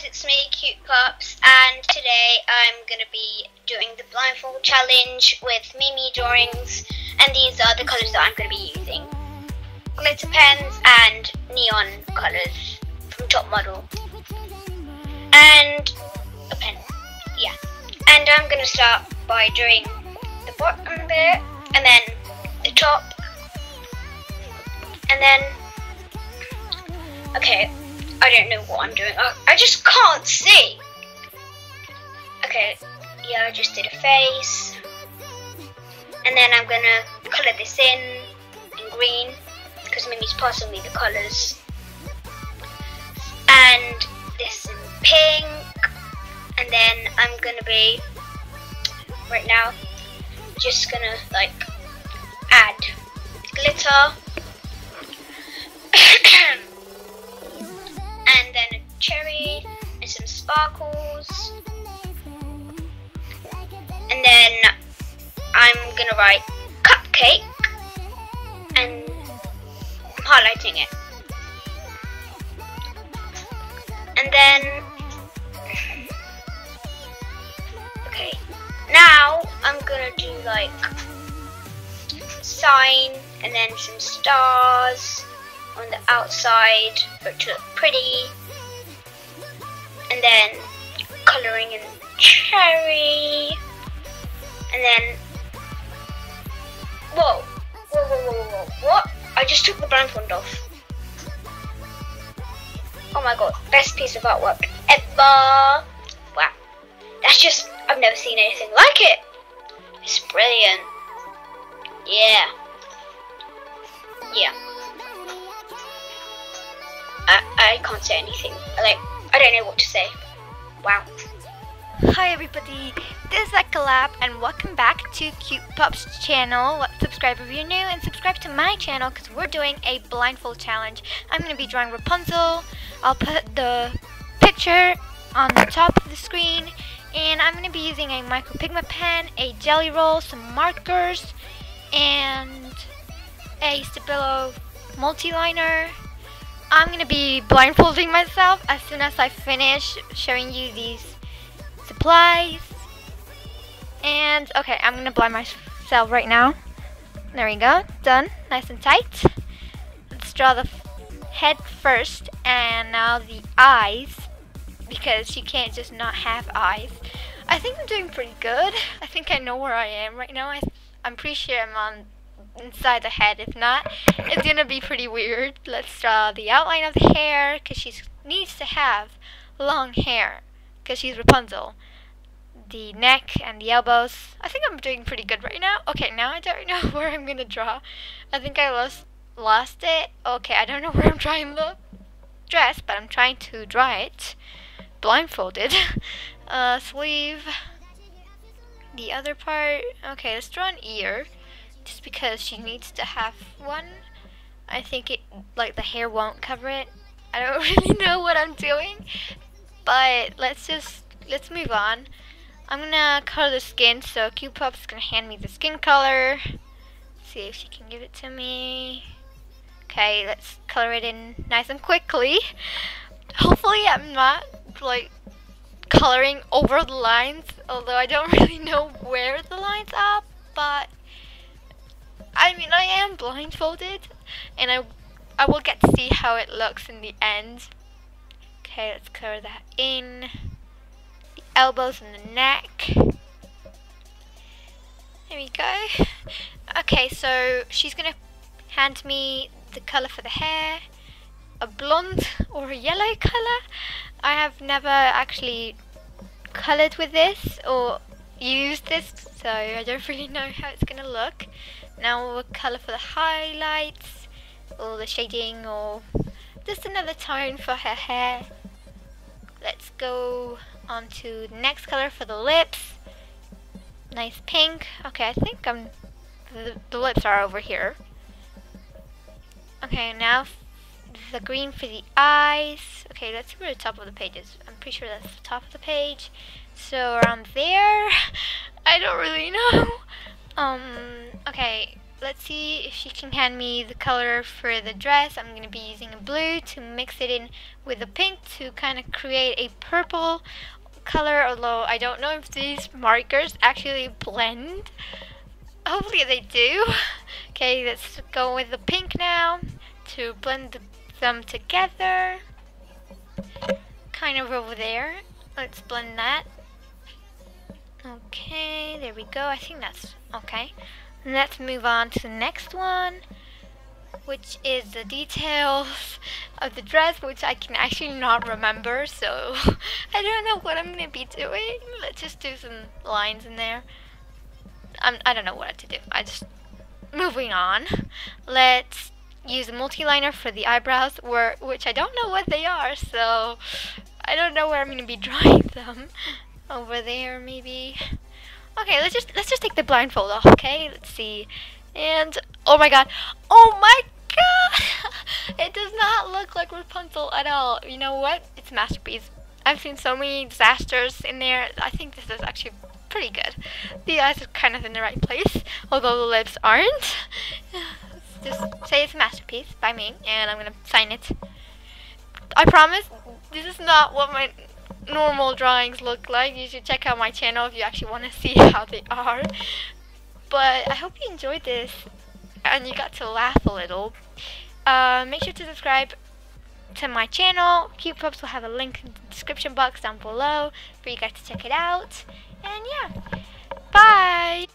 guys, it's me, Cute Pups, and today I'm going to be doing the blindfold challenge with Mimi drawings, and these are the colours that I'm going to be using. Glitter pens and neon colours from Top Model. And a pen, yeah. And I'm going to start by drawing the bottom bit, and then the top, and then, okay, I don't know what I'm doing. I, I just can't see. Okay, yeah, I just did a face. And then I'm gonna colour this in, in green, because Mimi's passing me the colours. And this in pink. And then I'm gonna be, right now, just gonna like add glitter. and then a cherry and some sparkles. And then I'm gonna write cupcake and I'm highlighting it. And then okay, now I'm gonna do like sign and then some stars on the outside for to look pretty. And then colouring in cherry. And then, whoa, whoa, whoa, whoa, whoa, what? I just took the blindfold off. Oh my god, best piece of artwork ever. Wow, that's just, I've never seen anything like it. It's brilliant. Yeah. Yeah. I, I can't say anything. Like, I don't know what to say. Wow. Hi everybody, this is Ekalab and welcome back to Cute Pups channel. Subscribe if you're new and subscribe to my channel because we're doing a blindfold challenge. I'm going to be drawing Rapunzel. I'll put the picture on the top of the screen and I'm going to be using a micro pigment pen, a jelly roll, some markers, and a Stabilo multi-liner. I'm to be blindfolding myself as soon as I finish showing you these supplies. And, okay, I'm to blind myself right now. There we go. Done. Nice and tight. Let's draw the head first and now the eyes because you can't just not have eyes. I think I'm doing pretty good. I think I know where I am right now. I, I'm pretty sure I'm on inside the head. If not, it's gonna be pretty weird. Let's draw the outline of the hair because she needs to have long hair because she's Rapunzel. The neck and the elbows. I think I'm doing pretty good right now. Okay, now I don't know where I'm gonna draw. I think I lost lost it. Okay, I don't know where I'm drawing the dress, but I'm trying to draw it blindfolded. uh, sleeve. The other part. Okay, let's draw an ear just because she needs to have one. I think it like the hair won't cover it. I don't really know what I'm doing, but let's just let's move on. I'm gonna color the skin, so Pup's gonna hand me the skin color. See if she can give it to me. Okay, let's color it in nice and quickly. Hopefully I'm not like coloring over the lines, although I don't really know where the lines are, but I mean, I am blindfolded, and I, I will get to see how it looks in the end. Okay, let's color that in. The elbows and the neck. There we go. Okay, so she's gonna hand me the color for the hair. A blonde or a yellow color. I have never actually colored with this or used this, so I don't really know how it's gonna look. Now we'll colour for the highlights or the shading or just another tone for her hair. Let's go on to the next colour for the lips. Nice pink. Okay, I think I'm the, the lips are over here. Okay, now the green for the eyes. Okay, let's see where the top of the page is. I'm pretty sure that's the top of the page. So around there, I don't really know. Um, okay, let's see if she can hand me the color for the dress. I'm going to be using a blue to mix it in with the pink to kind of create a purple color, although I don't know if these markers actually blend. Hopefully they do. Okay, let's go with the pink now to blend them together. Kind of over there. Let's blend that. Okay, there we go. I think that's okay. Let's move on to the next one, which is the details of the dress, which I can actually not remember, so I don't know what I'm to be doing. Let's just do some lines in there. I'm, I don't know what to do. I just, moving on. Let's use a multi-liner for the eyebrows, where, which I don't know what they are, so I don't know where I'm to be drawing them. Over there, maybe. Okay, let's just let's just take the blindfold off, okay? Let's see. And oh my god. Oh my god. it does not look like Rapunzel at all. You know what? It's a masterpiece. I've seen so many disasters in there. I think this is actually pretty good. The eyes are kind of in the right place, although the lips aren't. just say it's a masterpiece by me, and I'm gonna sign it. I promise, this is not what my normal drawings look like. You should check out my channel if you actually want to see how they are. But I hope you enjoyed this and you got to laugh a little. Uh, make sure to subscribe to my channel. Cute Pups will have a link in the description box down below for you guys to check it out. And yeah, bye!